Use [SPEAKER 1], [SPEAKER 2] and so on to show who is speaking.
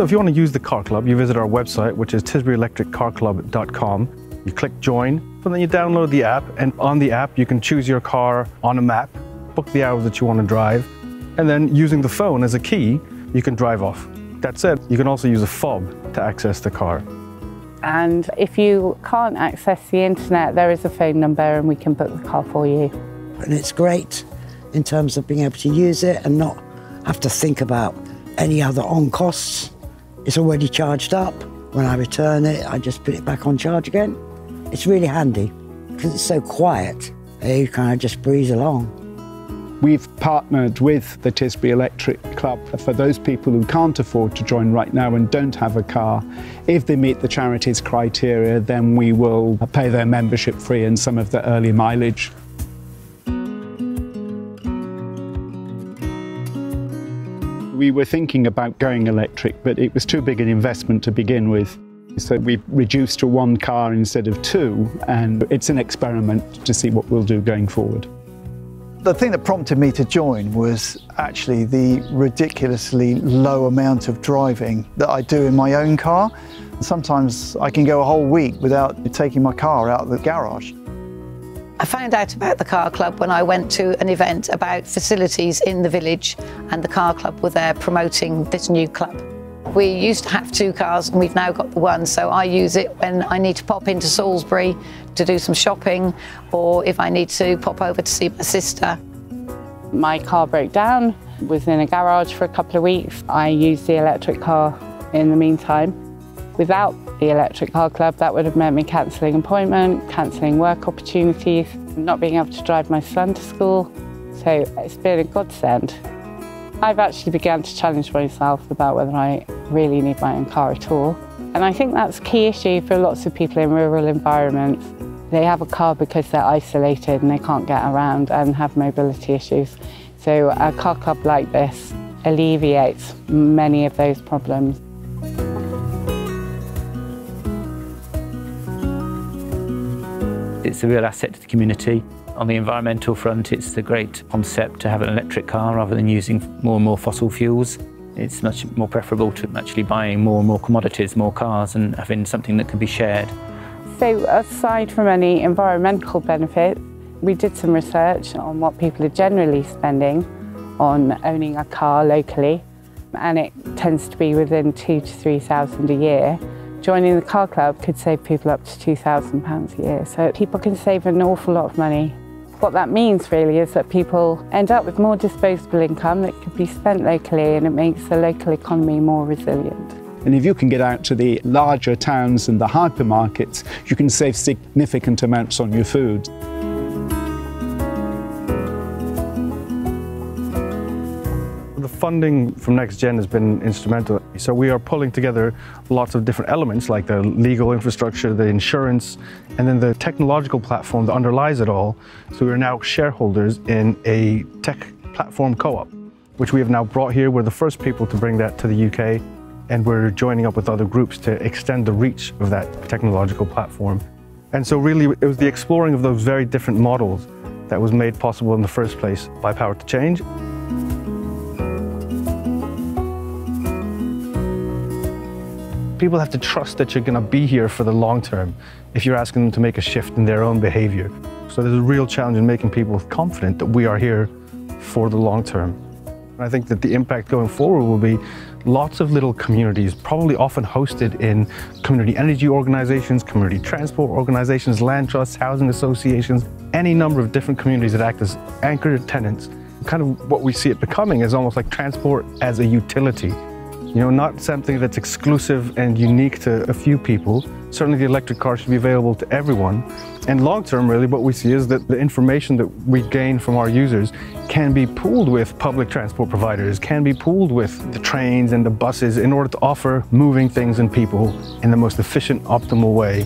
[SPEAKER 1] So if you want to use the car club, you visit our website, which is tisburyelectriccarclub.com. You click join, and then you download the app. And on the app, you can choose your car on a map, book the hours that you want to drive, and then using the phone as a key, you can drive off. That said, you can also use a fob to access the car.
[SPEAKER 2] And if you can't access the internet, there is a phone number and we can book the car for you.
[SPEAKER 3] And it's great in terms of being able to use it and not have to think about any other on costs. It's already charged up. When I return it, I just put it back on charge again. It's really handy because it's so quiet. Eh? You kind of just breeze along.
[SPEAKER 4] We've partnered with the Tisbury Electric Club for those people who can't afford to join right now and don't have a car. If they meet the charity's criteria, then we will pay their membership free and some of the early mileage. We were thinking about going electric, but it was too big an investment to begin with. So we've reduced to one car instead of two, and it's an experiment to see what we'll do going forward.
[SPEAKER 5] The thing that prompted me to join was actually the ridiculously low amount of driving that I do in my own car. Sometimes I can go a whole week without taking my car out of the garage.
[SPEAKER 6] I found out about the car club when I went to an event about facilities in the village and the car club were there promoting this new club. We used to have two cars and we've now got the one, so I use it when I need to pop into Salisbury to do some shopping or if I need to pop over to see my sister.
[SPEAKER 2] My car broke down, was in a garage for a couple of weeks. I used the electric car in the meantime. Without the Electric Car Club, that would have meant me cancelling appointment, cancelling work opportunities, not being able to drive my son to school. So it's been a godsend. I've actually begun to challenge myself about whether I really need my own car at all. And I think that's a key issue for lots of people in rural environments. They have a car because they're isolated and they can't get around and have mobility issues. So a car club like this alleviates many of those problems.
[SPEAKER 7] It's a real asset to the community. On the environmental front, it's a great concept to have an electric car rather than using more and more fossil fuels. It's much more preferable to actually buying more and more commodities, more cars, and having something that can be shared.
[SPEAKER 2] So aside from any environmental benefit, we did some research on what people are generally spending on owning a car locally, and it tends to be within two to three thousand a year. Joining the car club could save people up to £2,000 a year, so people can save an awful lot of money. What that means really is that people end up with more disposable income that could be spent locally and it makes the local economy more resilient.
[SPEAKER 4] And if you can get out to the larger towns and the hypermarkets, you can save significant amounts on your food.
[SPEAKER 1] Funding from NextGen has been instrumental. So we are pulling together lots of different elements like the legal infrastructure, the insurance, and then the technological platform that underlies it all. So we are now shareholders in a tech platform co-op, which we have now brought here. We're the first people to bring that to the UK, and we're joining up with other groups to extend the reach of that technological platform. And so really it was the exploring of those very different models that was made possible in the first place by Power to Change. People have to trust that you're going to be here for the long term if you're asking them to make a shift in their own behavior. So there's a real challenge in making people confident that we are here for the long term. And I think that the impact going forward will be lots of little communities, probably often hosted in community energy organizations, community transport organizations, land trusts, housing associations, any number of different communities that act as anchor tenants. Kind of what we see it becoming is almost like transport as a utility you know, not something that's exclusive and unique to a few people. Certainly the electric car should be available to everyone. And long term, really, what we see is that the information that we gain from our users can be pooled with public transport providers, can be pooled with the trains and the buses in order to offer moving things and people in the most efficient, optimal way.